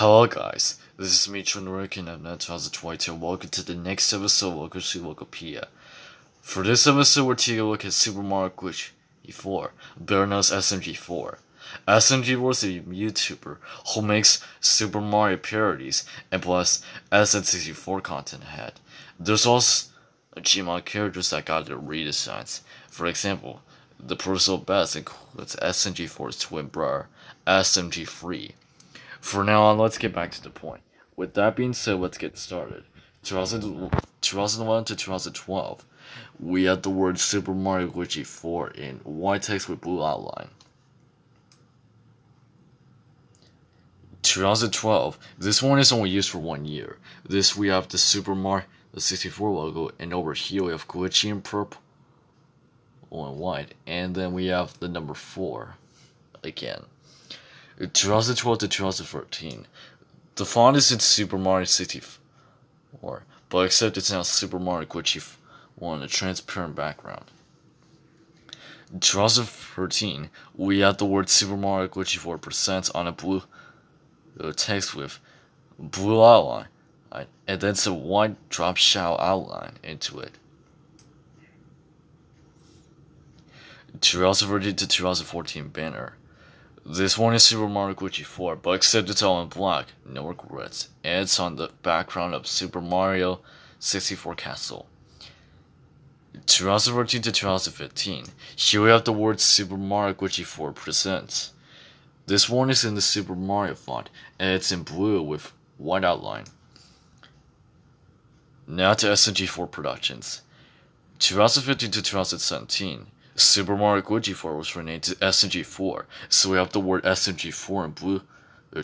Hello guys, this is me Chunrikin of Net 2022 and welcome to the next episode of to Logopedia. For this episode we're taking a look at Super Mario Glitchy 4, better known as SMG4. SMG4 is a YouTuber who makes Super Mario parodies and plus SM64 content ahead. There's also Gmod characters that got their redesigns. For example, the personal best includes SMG4's twin brother, SMG3. For now on, let's get back to the point. With that being said, let's get started. 2000, 2001 to 2012, we had the word Super Mario Glitchy 4 in white text with blue outline. 2012, this one is only used for one year. This we have the Super Mario the 64 logo, and over here we have glitchy in purple and white, and then we have the number 4 again. 2012 to 2013. The font is in Super Mario 64, but except it's now Super Mario Glitchy 1, a transparent background. In 2013, we had the word Super Mario Glitchy 4% on a blue uh, text with blue outline, and then some white drop shadow outline into it. 2013 to 2014 banner. This one is Super Mario Glitchy 4, but except it's all in black, no regrets, and it's on the background of Super Mario 64 Castle. 2014 to 2015, here we have the word Super Mario Glitchy 4 Presents. This one is in the Super Mario font, and it's in blue with white outline. Now to SMG4 Productions. 2015 to 2017, Super Mario Glitchy 4 was renamed to SMG4, so we have the word SMG4 in blue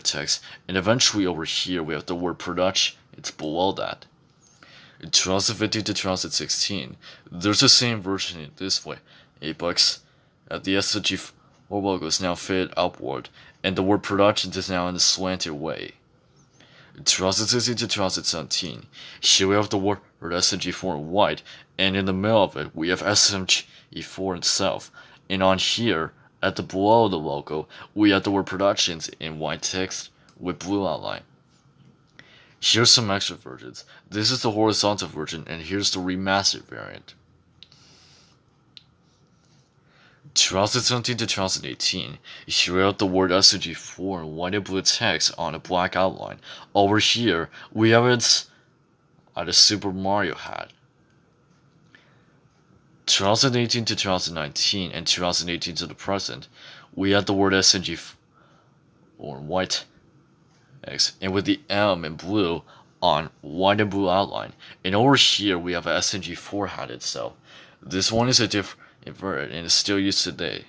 text, and eventually over here we have the word production, it's below that. In 2015 to 2016, there's the same version in this way, Apex, at the SMG4 logo is now faded upward, and the word production is now in a slanted way. In 2016 to 2017, here we have the word SMG4 in white, and in the middle of it we have SMG4 itself. And on here, at the below the logo, we have the word productions in white text with blue outline. Here's some extra versions. This is the horizontal version, and here's the remastered variant. 2017 to 2018, here we have the word SMG4 in white and blue text on a black outline. Over here, we have it at a Super Mario hat. 2018 to 2019 and 2018 to the present, we have the word SMG4 in white X and with the M in blue on white and blue outline. And over here, we have a SMG4 hat itself. This one is a different inverted and is still used today.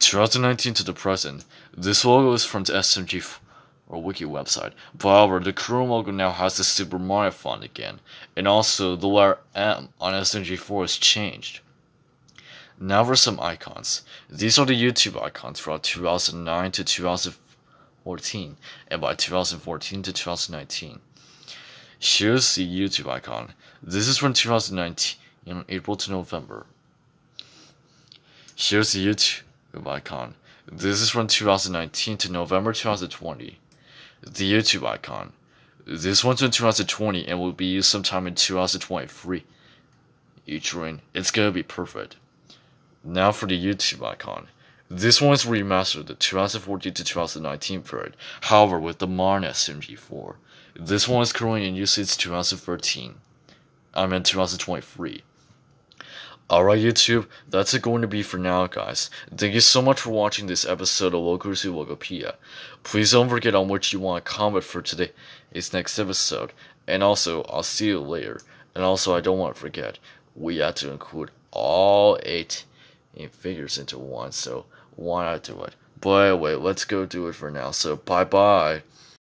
Throughout 2019 to the present, this logo is from the SMG or wiki website. However, the Chrome logo now has the Super Mario font again, and also the letter M on SMG4 has changed. Now for some icons. These are the YouTube icons from 2009 to 2014, and by 2014 to 2019. Here's the YouTube icon. This is from 2019, in April to November. Here's the YouTube icon. This is from 2019 to November 2020. The YouTube icon. This one's in 2020 and will be used sometime in 2023. Each ring, it's gonna be perfect. Now for the YouTube icon. This one is remastered the 2014 to 2019 period, however with the modern SMG4. This one is currently in use since 2013. I'm in 2023. Alright YouTube, that's it going to be for now guys. Thank you so much for watching this episode of to Logopedia. Please don't forget on what you want to comment for today's next episode. And also, I'll see you later. And also, I don't want to forget, we have to include all 8 figures into one, so why not do it? But anyway, let's go do it for now. So, bye-bye.